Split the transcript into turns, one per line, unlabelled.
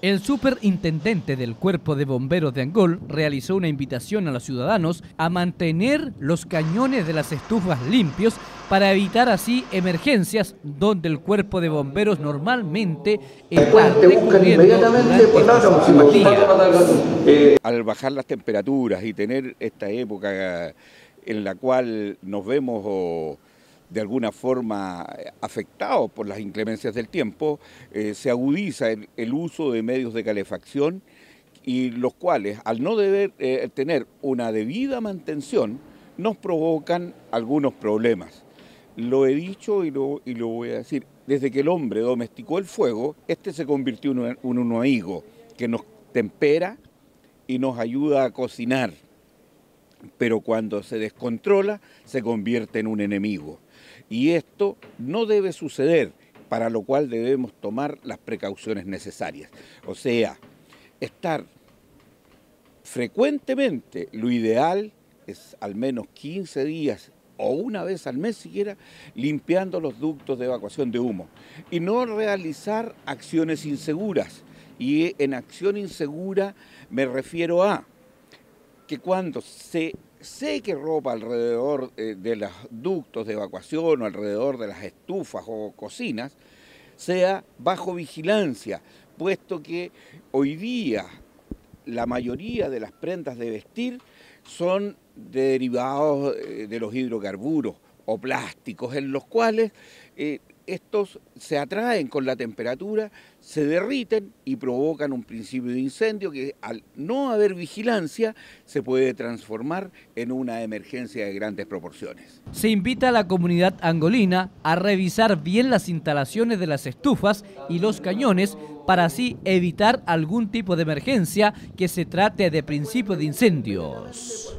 El superintendente del Cuerpo de Bomberos de Angol realizó una invitación a los ciudadanos a mantener los cañones de las estufas limpios para evitar así emergencias donde el Cuerpo de Bomberos normalmente está
Al bajar las temperaturas y tener esta época en la cual nos vemos de alguna forma eh, afectados por las inclemencias del tiempo, eh, se agudiza el, uso de medios de calefacción y los cuales, al no deber eh, tener una debida mantención, nos provocan algunos problemas. Lo he dicho y lo, y lo voy a decir, desde que el hombre domesticó el fuego, este se convirtió en un, un amigo que nos tempera y nos ayuda a cocinar, pero cuando se descontrola se convierte en un enemigo. Y esto no debe suceder, para lo cual debemos tomar las precauciones necesarias. O sea, estar frecuentemente, lo ideal es al menos 15 días o una vez al mes siquiera, limpiando los ductos de evacuación de humo. Y no realizar acciones inseguras. Y en acción insegura me refiero a que cuando se que ropa alrededor eh, de los ductos de evacuación o alrededor de las estufas o cocinas sea bajo vigilancia, puesto que hoy día la mayoría de las prendas de vestir son derivados eh, de los hidrocarburos o plásticos en los cuales eh, estos se atraen con la temperatura, se derriten y provocan un principio de incendio que al no haber vigilancia se puede transformar en una emergencia de grandes proporciones.
Se invita a la comunidad angolina a revisar bien las instalaciones de las estufas y los cañones para así evitar algún tipo de emergencia que se trate de principio de incendios.